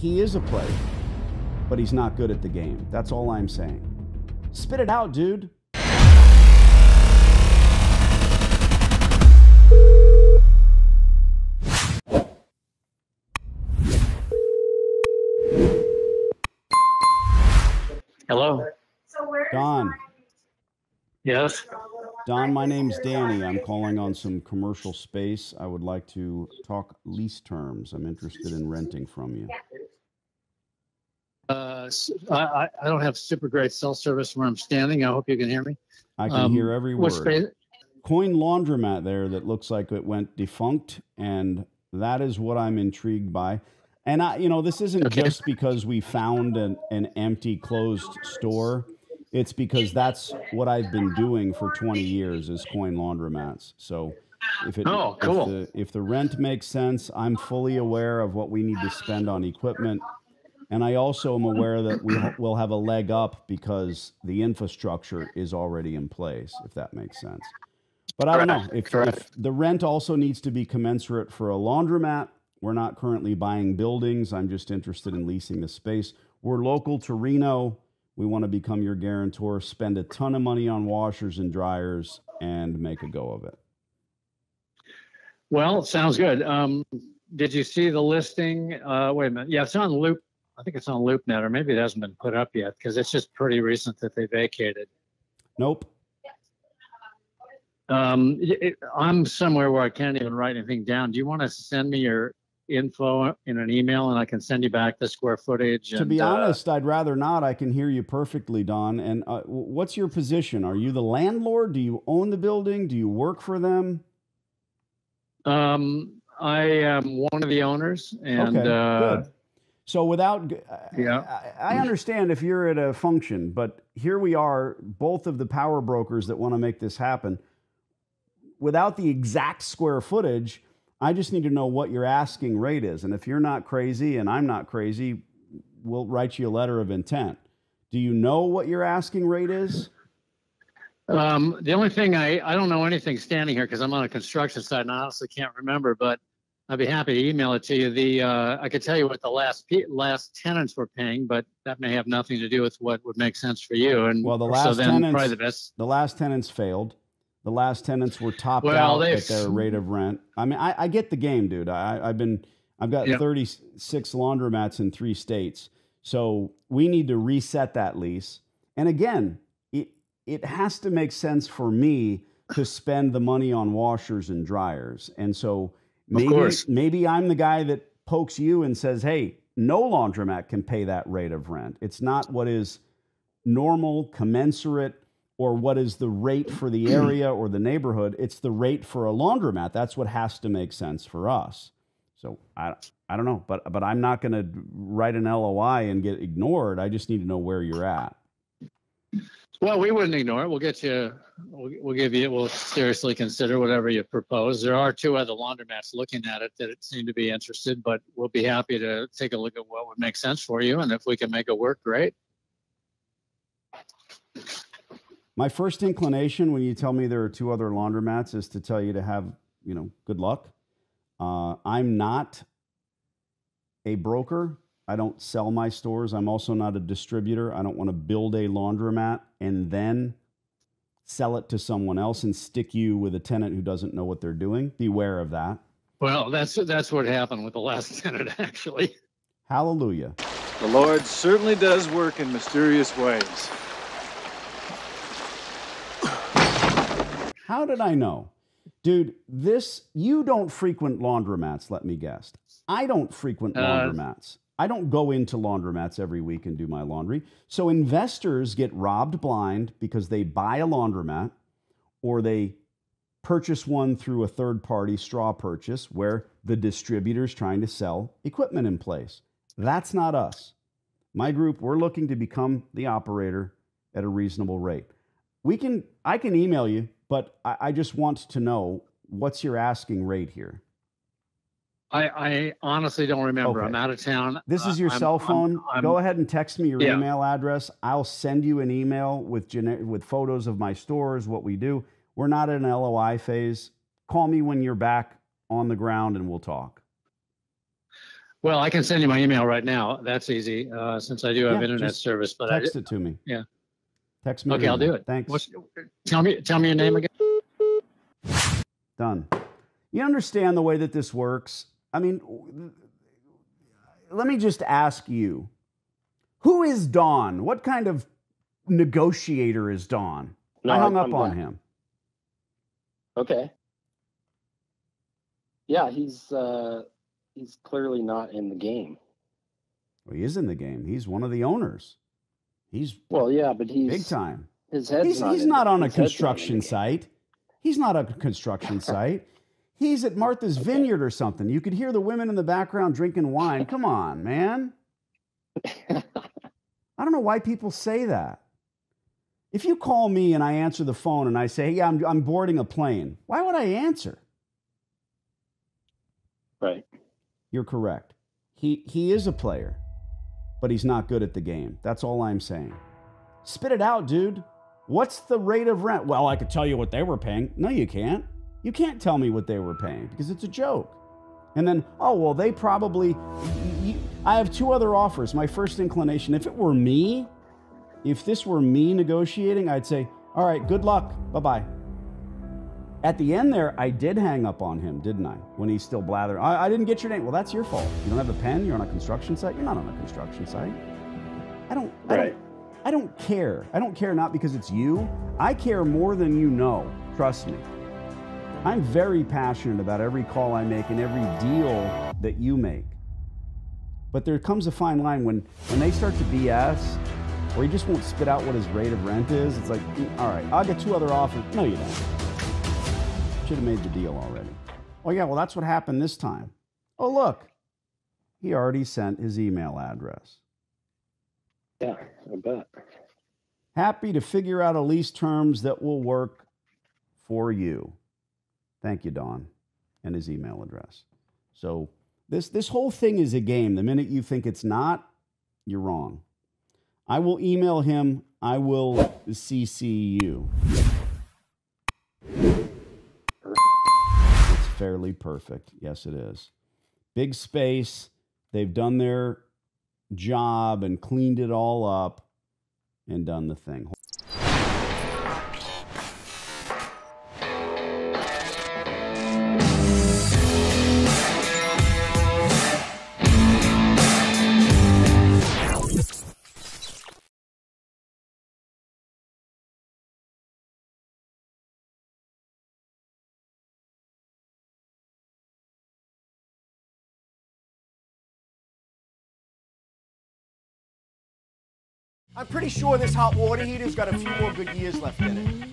he is a player, but he's not good at the game. That's all I'm saying. Spit it out, dude. Hello. Don. Yes. Don, my name's Danny. I'm calling on some commercial space. I would like to talk lease terms. I'm interested in renting from you. I, I- I don't have super great cell service where I'm standing. I hope you can hear me. I can Um, hear every word. Coin laundromat there that looks like it went defunct, and that is what I'm intrigued by. And I, you know, this isn't Okay. just because we found an, an empty, closed store. It's because that's what I've been doing for 20 years is coin laundromats. So if it Oh, cool. if the if the rent makes sense, I'm fully aware of what we need to spend on equipment. And I also am aware that we will have a leg up because the infrastructure is already in place, if that makes sense. But I don't know if, if the rent also needs to be commensurate for a laundromat. We're not currently buying buildings. I'm just interested in leasing the space. We're local to Reno. We want to become your guarantor, spend a ton of money on washers and dryers, and make a go of it. Well, sounds good. Um, did you see the listing? Uh, wait a minute. Yeah, it's on Loop. I think it's on LoopNet, or maybe it hasn't been put up yet because it's just pretty recent that they vacated. Nope. Um, it, I'm somewhere where I can't even write anything down. Do you want to send me your info in an email and I can send you back the square footage? To and, be uh, honest, I'd rather not. I can hear you perfectly, Don. And uh, what's your position? Are you the landlord? Do you own the building? Do you work for them? Um, I am one of the owners, and okay, uh, good. So without, Yeah. I, I understand if you're at a function, but here we are, both of the power brokers that want to make this happen. Without the exact square footage, I just need to know what your asking rate is. And if you're not crazy and I'm not crazy, we'll write you a letter of intent. Do you know what your asking rate is? um, the only thing I I don't know anything standing here because I'm on a construction site and I honestly can't remember, but I'd be happy to email it to you. The uh, I could tell you what the last pe- last tenants were paying, but that may have nothing to do with what would make sense for you. And Well, the so last then tenants- the best. The last tenants failed. The last tenants were topped Well, out at their rate of rent. I mean, I, I get the game, dude. I, I've been, I've got Yeah. 36 laundromats in three states. So we need to reset that lease. And again, it, it has to make sense for me to spend the money on washers and dryers. And so maybe, course. maybe I'm the guy that pokes you and says, hey, no laundromat can pay that rate of rent. It's not what is normal, commensurate, or what is the rate for the area or the neighborhood. It's the rate for a laundromat. That's what has to make sense for us. So I, I don't know, but but I'm not going to write an LOI and get ignored. I just need to know where you're at. Well, we wouldn't ignore it. We'll get you. We'll, we'll give you. We'll seriously consider whatever you propose. There are two other laundromats looking at it that seem to be interested, but we'll be happy to take a look at what would make sense for you, and if we can make it work, great. My first inclination when you tell me there are two other laundromats is to tell you to have, you know, good luck. Uh, I'm not a broker. I don't sell my stores. I'm also not a distributor. I don't want to build a laundromat and then sell it to someone else and stick you with a tenant who doesn't know what they're doing. Beware of that. Well, that's that's what happened with the last tenant, actually. Hallelujah. The Lord certainly does work in mysterious ways. How did I know? Dude, this, you don't frequent laundromats, let me guess. I don't frequent Uh, laundromats. I don't go into laundromats every week and do my laundry. So investors get robbed blind because they buy a laundromat or they purchase one through a third party straw purchase where the distributor's trying to sell equipment in place. That's not us. My group, we're looking to become the operator at a reasonable rate. We can, I can email you, but I, I just want to know what's your asking rate here. I, I honestly don't remember. Okay. I'm out of town. This is Uh, your I'm- cell I'm- phone. I'm- Go ahead and text me your Yeah. email address. I'll send you an email with gene- with photos of my stores, what we do. We're not in an LOI phase. Call me when you're back on the ground and we'll talk. Well, I can send you my email right now. That's easy, uh, since I do have Yeah, internet service. But I, Text it to me. yeah. Text me. okay, I'll do it. Thanks. What's, tell me, tell me your name again. Done. You understand the way that this works? I mean, let me just ask you who is Don? What kind of negotiator is Don? No, I hung up on back. him. Okay. Yeah, he's uh he's clearly not in the game. Well, he is in the game. He's one of the owners. He's Well, yeah, but he's big time. His head's He's, not he's not on a his head's not in the construction site. He's not a construction site. He's at Martha's Okay. Vineyard or something. You could hear the women in the background drinking wine. Come on, man. I don't know why people say that. If you call me and I answer the phone and I say, "Yeah, I'm, I'm boarding a plane," why would I answer? right. You're correct. He he is a player, but he's not good at the game. That's all I'm saying. Spit it out, dude. What's the rate of rent? Well, I could tell you what they were paying. No, you can't. You can't tell me what they were paying because it's a joke. And then, oh, well, they probably. I have two other offers. My first inclination, if it were me, if this were me negotiating, I'd say, all right, good luck. Bye bye. At the end there, I did hang up on him, didn't I? When he's still blathering. I, I didn't get your name. Well, that's your fault. You don't have a pen. You're on a construction site. You're not on a construction site. I don't. I Right. don't, I don't care. I don't care not because it's you. I care more than you know. Trust me. I'm very passionate about every call I make and every deal that you make. But there comes a fine line when when they start to BS, or he just won't spit out what his rate of rent is. It's like, mm, all right, I'll get two other offers. No, you don't. Should have made the deal already. Oh yeah, well that's what happened this time. Oh look, he already sent his email address. Yeah, I bet. Happy to figure out a lease terms that will work for you. Thank you, Don, and his email address. So this this whole thing is a game. The minute you think it's not, you're wrong. I will email him. I will CC you. It's fairly perfect. Yes, it is. Big space. They've done their job and cleaned it all up and done the thing. I'm pretty sure this hot water heater's got a few more good years left in it.